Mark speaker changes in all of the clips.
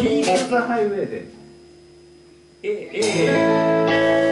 Speaker 1: ーレスハイウェイで。えええ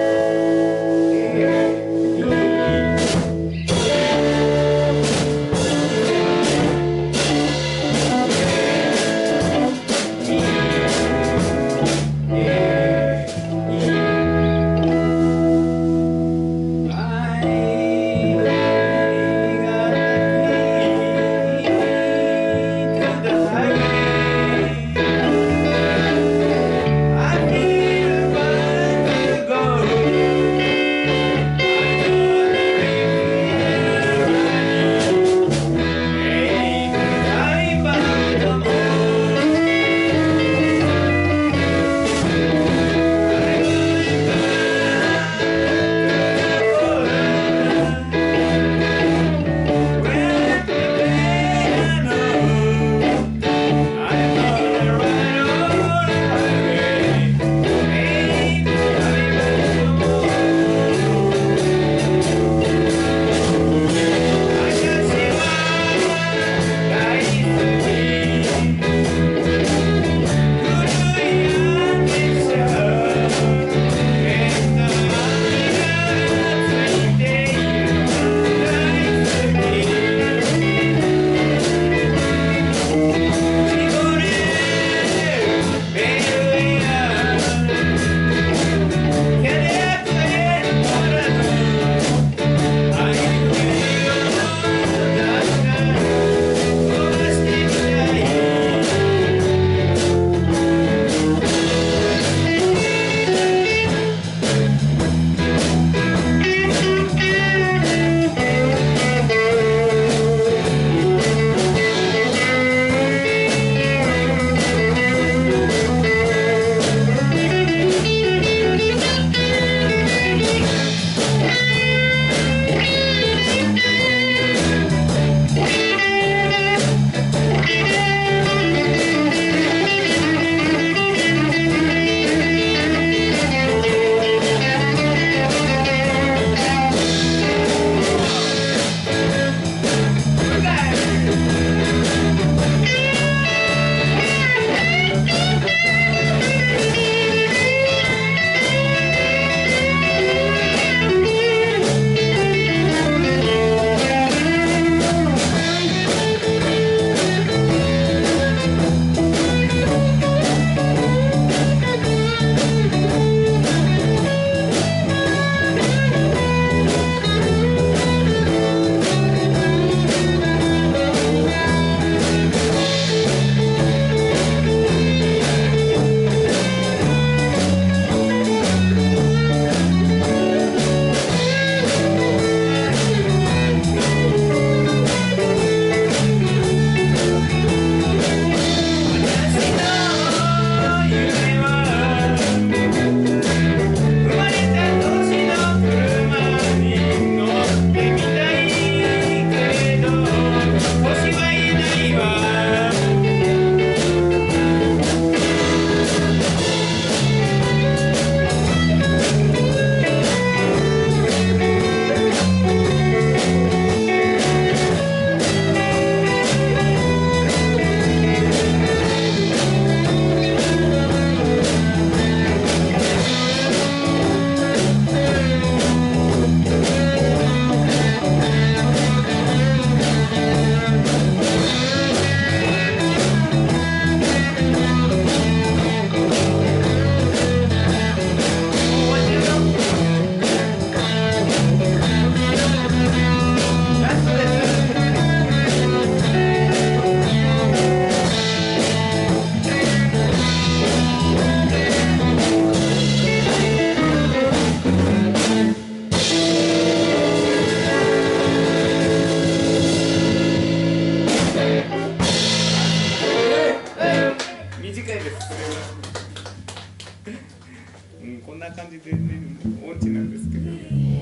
Speaker 1: うん
Speaker 2: こんな感じでね音痴なんですけど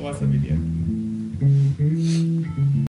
Speaker 2: おわさびでやって